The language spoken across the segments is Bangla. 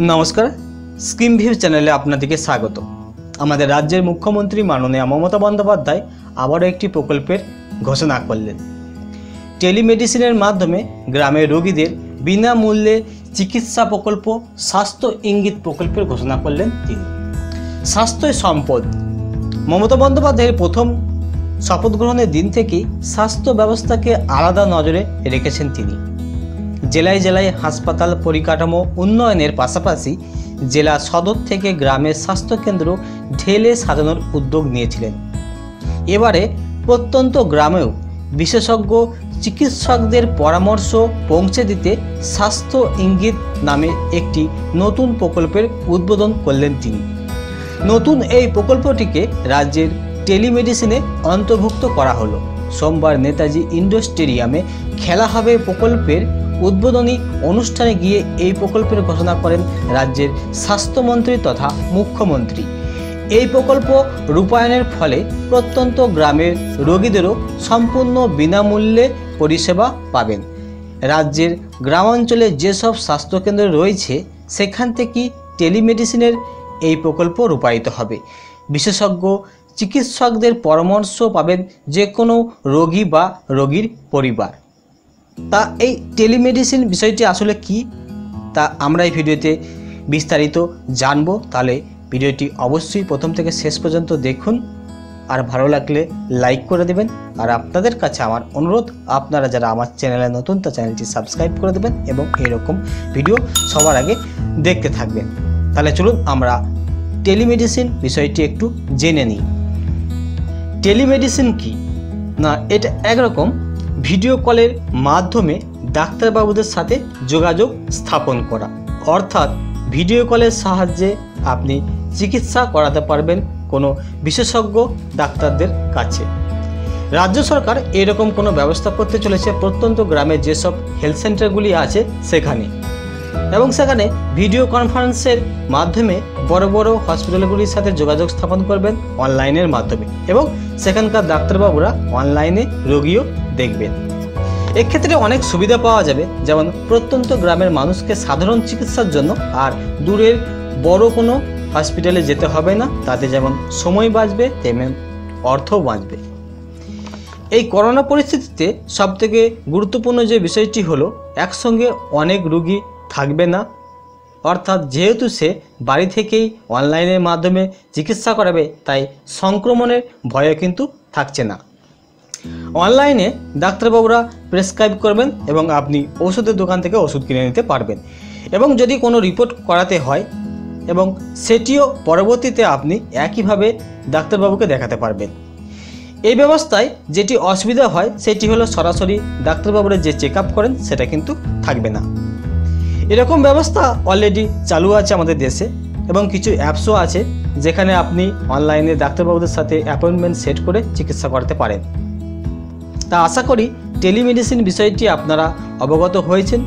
নমস্কার। স্কিম ভিউ চ্যানেলে আপনাদেরকে স্বাগত। আমাদের রাজ্যের মুখ্যমন্ত্রী মাননীয় মমতা বন্দ্যোপাধ্যায় আবারও একটি প্রকল্পের ঘোষণা করলেন। টেলিমেডিসিনের মাধ্যমে গ্রামের রোগীদের বিনামূল্যে চিকিৎসা প্রকল্প, স্বাস্থ্য ইঙ্গিত প্রকল্পের ঘোষণা করলেন তিনি। স্বাস্থ্যই সম্পদ। মমতা বন্দ্যোপাধ্যায়ের প্রথম শপথ গ্রহণের দিন থেকেই স্বাস্থ্য ব্যবস্থাকে আলাদা নজরে রেখেছেন তিনি। জেলায় জেলায় হাসপাতাল পরিকাঠামো উন্নয়নের পাশাপাশি জেলা সদর থেকে গ্রামের স্বাস্থ্যকেন্দ্র ঢেলে সাজানোর উদ্যোগ নিয়েছিলেন। এবারে প্রত্যন্ত গ্রামেও বিশেষজ্ঞ চিকিৎসকদের পরামর্শ পৌঁছে দিতে স্বাস্থ্য ইঙ্গিত নামে একটি নতুন প্রকল্পের উদ্বোধন করলেন তিনি। নতুন এই প্রকল্পটিকে রাজ্যের টেলিমেডিসিনে অন্তর্ভুক্ত করা হলো। সোমবার নেতাজি ইন্ডোর স্টেডিয়ামে খেলা হবে প্রকল্পের উদ্বোধনী অনুষ্ঠানে গিয়ে এই প্রকল্পের ঘোষণা করেন রাজ্যের স্বাস্থ্যমন্ত্রী তথা মুখ্যমন্ত্রী। এই প্রকল্প রূপায়ণের ফলে প্রত্যন্ত গ্রামের রোগীদেরও সম্পূর্ণ বিনামূল্যে পরিষেবা পাবেন। রাজ্যের গ্রামাঞ্চলে যেসব স্বাস্থ্যকেন্দ্র রয়েছে, সেখান থেকেই টেলিমেডিসিনের এই প্রকল্প রূপায়িত হবে। বিশেষজ্ঞ চিকিৎসকদের পরামর্শ পাবেন যে কোনো রোগী বা রোগীর পরিবার। তা এই টেলিমেডিসিন বিষয়টি আসলে কি? তা আমরা এই ভিডিওতে বিস্তারিত জানব। তাহলে ভিডিওটি অবশ্যই প্রথম থেকে শেষ পর্যন্ত দেখুন। আর ভালো লাগলে লাইক করে দেবেন। আর আপনাদের কাছে আমার অনুরোধ, আপনারা যারা আমার চ্যানেলে নতুন, তা চ্যানেলটি সাবস্ক্রাইব করে দেবেন এবং এরকম ভিডিও সবার আগে দেখতে থাকবেন। তাহলে চলুন আমরা টেলিমেডিসিন বিষয়টি একটু জেনে নিই। টেলিমেডিসিন কি? না, এটা একরকম ভিডিও কলের মাধ্যমে ডাক্তারবাবুদের সাথে যোগাযোগ স্থাপন করা। অর্থাৎ ভিডিও কলের সাহায্যে আপনি চিকিৎসা করাতে পারবেন কোনো বিশেষজ্ঞ ডাক্তারদের কাছে। রাজ্য সরকার এরকম কোনো ব্যবস্থা করতে চলেছে প্রত্যন্ত গ্রামে যেসব হেলথ সেন্টারগুলি আছে সেখানে। এবং সেখানে ভিডিও কনফারেন্সের মাধ্যমে বড় বড় হসপিটালগুলির সাথে যোগাযোগ স্থাপন করবেন অনলাইনের মাধ্যমে। এবং সেখানকার ডাক্তারবাবুরা অনলাইনে রোগীও দেখবেন। এক্ষেত্রে অনেক সুবিধা পাওয়া যাবে, যেমন প্রত্যন্ত গ্রামের মানুষকে সাধারণ চিকিৎসার জন্য আর দূরের বড় কোনো হসপিটালে যেতে হবে না, তাতে যেমন সময় বাঁচবে, তেমন অর্থও বাঁচবে। এই করোনা পরিস্থিতিতে সবথেকে গুরুত্বপূর্ণ যে বিষয়টি হলো, একসঙ্গে অনেক রুগী থাকবে না। অর্থাৎ যেহেতু সে বাড়ি থেকেই অনলাইনের মাধ্যমে চিকিৎসা করাবে, তাই সংক্রমণের ভয় কিন্তু থাকছে না। অনলাইনে ডাক্তারবাবুরা প্রেসক্রাইব করবেন এবং আপনি ওষুধের দোকান থেকে ওষুধ কিনে নিতে পারবেন। এবং যদি কোনো রিপোর্ট করাতে হয় এবং সেটিও পরবর্তীতে আপনি একইভাবে ডাক্তারবাবুকে দেখাতে পারবেন। এই ব্যবস্থায় যেটি অসুবিধা হয়, সেটি হলো সরাসরি ডাক্তারবাবুরা যে চেক করেন, সেটা কিন্তু থাকবে না। এরকম ব্যবস্থা অলরেডি চালু আছে আমাদের দেশে এবং কিছু অ্যাপসও আছে, যেখানে আপনি অনলাইনে ডাক্তারবাবুদের সাথে অ্যাপয়েন্টমেন্ট সেট করে চিকিৎসা করাতে পারেন। তা আশা করি টেলিমেডিসিন বিষয়টি আপনারা অবগত হয়েছেন।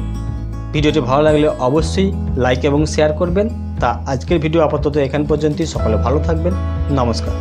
ভিডিওটি ভালো লাগলে অবশ্যই লাইক এবং শেয়ার করবেন। তা আজকের ভিডিও আপাতত এখান পর্যন্তই। সকলে ভালো থাকবেন। নমস্কার।